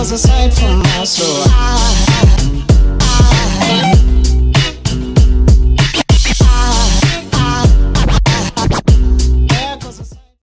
was a sight for my soul. I